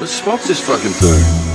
Let's smoke this fucking thing.